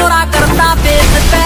ਸੁਰਾ ਕਰਦਾ ਬੇਸ